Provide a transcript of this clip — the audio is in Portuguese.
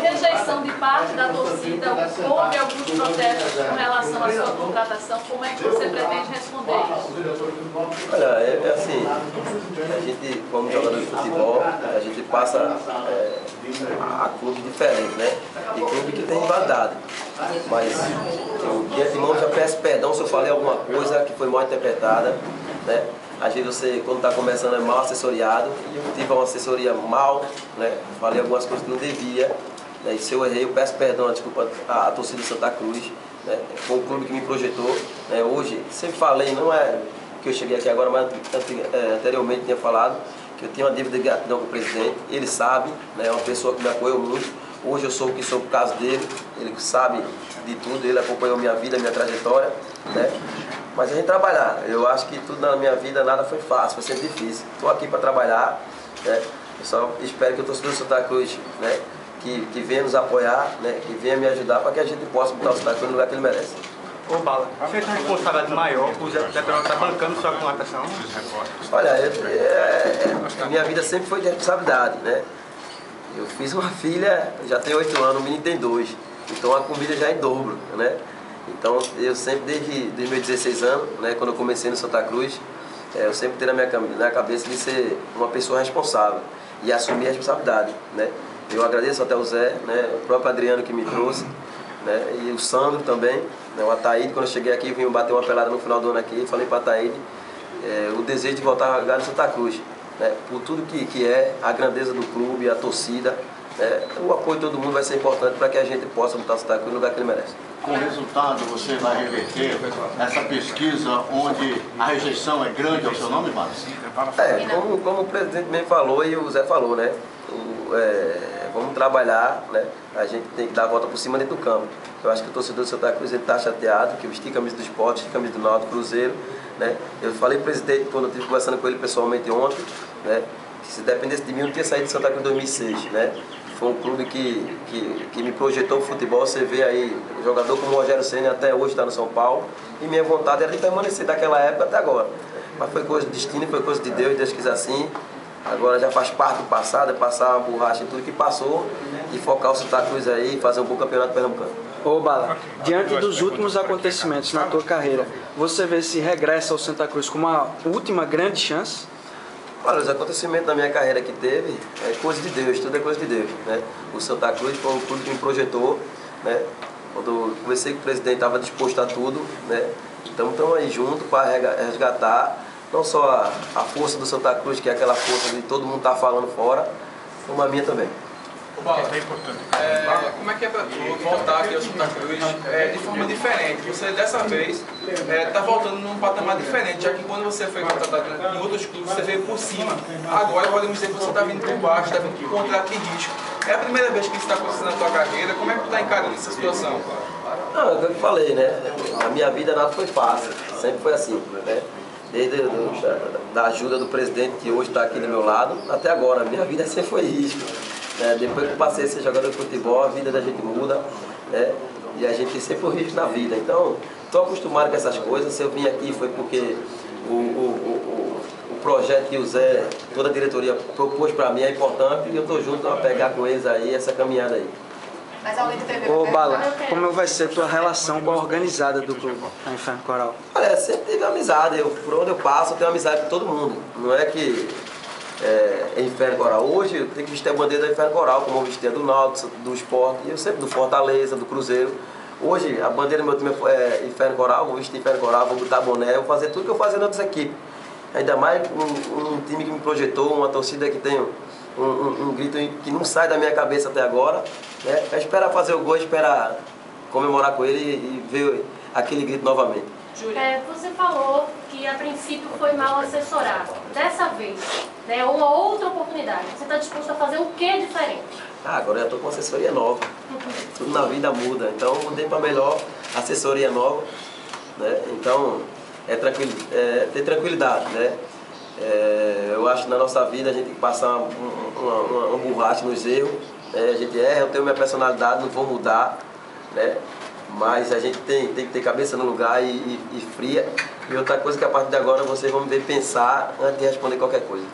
rejeição de parte da torcida, houve alguns protestos com relação à sua contratação, como é que você pretende responder isso? Olha, é, é assim, a gente, como jogador de futebol, a gente passa é, a, a clube diferente, né? E clube que tem rivalidade. Mas eu, de antemão, já peço perdão se eu falei alguma coisa que foi mal interpretada, né? Às vezes você, quando está começando, é mal assessoriado. E eu tive uma assessoria mal, né? Falei algumas coisas que não devia. Né? E se eu errei, eu peço perdão, desculpa a, a torcida Santa Cruz. Né? Foi um clube que me projetou. Né? Hoje, sempre falei, não é que eu cheguei aqui agora, mas é, anteriormente tinha falado que eu tinha uma dívida de gratidão com o presidente. Ele sabe, né? é uma pessoa que me apoiou muito. Hoje eu sou o que sou por causa dele. Ele sabe de tudo, ele acompanhou minha vida, minha trajetória. Né? Mas a gente trabalhar. Eu acho que tudo na minha vida, nada foi fácil, foi sempre difícil. Estou aqui para trabalhar. Né? Eu só espero que o torcedor do Santa Cruz né? que, que venha nos apoiar, né? que venha me ajudar para que a gente possa botar o Santa Cruz no lugar que ele merece. Ô Bala, você tem uma responsabilidade maior por Zé estar tá bancando sua contratação? Olha, eu, é, é, minha vida sempre foi de responsabilidade, né? Eu fiz uma filha, já tem oito anos, o menino tem dois. Então a comida já é em dobro, né? Então eu sempre, desde, desde meus 16 anos, né, quando eu comecei no Santa Cruz, é, eu sempre tenho na minha, na minha cabeça de ser uma pessoa responsável e assumir a responsabilidade. Né? Eu agradeço até o Zé, né, o próprio Adriano que me trouxe, né, e o Sandro também, né, o Ataíde, quando eu cheguei aqui, vim bater uma pelada no final do ano aqui, falei para o Ataíde é, o desejo de voltar a jogar no Santa Cruz, né, por tudo que, que é, a grandeza do clube, a torcida, é, o apoio de todo mundo vai ser importante para que a gente possa botar o Santa Cruz no lugar que ele merece. Com o resultado, você vai reverter essa pesquisa onde a rejeição é grande ao seu nome, Márcio? É, como, como o presidente mesmo falou e o Zé falou, né? O, é, vamos trabalhar, né? A gente tem que dar a volta por cima dentro do campo. Eu acho que o torcedor do Santa Cruz está chateado, que eu vesti camisa do esporte, vesti camisa do Náutico, Cruzeiro, né? Eu falei pro presidente quando eu estive conversando com ele pessoalmente ontem, né? Que se dependesse de mim, eu não tinha saído de Santa Cruz em 2006, né? Foi um clube que, que, que me projetou o futebol. Você vê aí, jogador como o Rogério Senna até hoje está no São Paulo. E minha vontade era de permanecer daquela época até agora. Mas foi coisa do destino, foi coisa de Deus, Deus quis assim. Agora já faz parte do passado, é passar uma borracha em tudo que passou e focar o Santa Cruz aí e fazer um bom campeonato pernambucano. Ô Bala, diante dos últimos acontecimentos na tua carreira, você vê se regressa ao Santa Cruz como uma última grande chance? Olha, os acontecimentos da minha carreira que teve é coisa de Deus, tudo é coisa de Deus. Né? O Santa Cruz foi um clube que me projetou. Né? Quando eu conversei com o presidente, estava disposto a tudo. Né? Então estamos aí juntos para resgatar não só a, a, força do Santa Cruz, que é aquela força de todo mundo está falando fora, como a minha também. Bala, é importante. É, como é que é para tu voltar aqui ao Santa Cruz é, de forma diferente? Você dessa vez está é, tá voltando num patamar diferente, já que quando você foi contratado em outros clubes você veio por cima. Agora podemos dizer que você está vindo por baixo, está vindo com contrato de risco. É a primeira vez que isso está acontecendo na tua carreira. Como é que tu está encarando essa situação? Não, é o que eu falei, né? A minha vida nada foi fácil, sempre foi assim, né? Desde do, da, da ajuda do presidente que hoje está aqui do meu lado, até agora, a minha vida sempre foi risco. É, depois que passei a ser jogador de futebol, a vida da gente muda, né? E a gente sempre o risco na vida. Então, estou acostumado com essas coisas. Se eu vim aqui foi porque o, o, o, o projeto que o Zé, toda a diretoria propôs para mim é importante e eu estou junto a pegar com eles aí, essa caminhada aí. Mas além de TV, Ô Bala, como vai ser a tua relação com a organizada do clube, a Inferno Coral? Olha, sempre tive amizade. Eu, por onde eu passo, eu tenho amizade com todo mundo. Não é que é, é Inferno Coral. Hoje eu tenho que vestir a bandeira do Inferno Coral, como eu vestia do Náutico, do Esporte, e eu sempre do Fortaleza, do Cruzeiro. Hoje a bandeira do meu time é Inferno Coral, vou vestir Inferno Coral, vou botar boné, vou fazer tudo que eu fazia nas outras equipes. Ainda mais um, um, time que me projetou, uma torcida que tem um, um, um, grito que não sai da minha cabeça até agora. Né? É esperar fazer o gol, esperar comemorar com ele e ver aquele grito novamente. É, você falou que a princípio foi mal assessorado. Dessa vez, né, uma outra oportunidade, você está disposto a fazer o que diferente? Ah, agora eu estou com assessoria nova. Tudo na vida muda. Então mudei para melhor, assessoria nova. Né? Então é, tranquil, é ter tranquilidade. Né? É, eu acho que na nossa vida a gente tem que passar uma, uma, uma, uma borracha nos erros. Né? A gente erra, eu tenho minha personalidade, não vou mudar. Né? Mas a gente tem, tem que ter cabeça no lugar e, e, e fria. E outra coisa que a partir de agora vocês vão me ver pensar antes de responder qualquer coisa.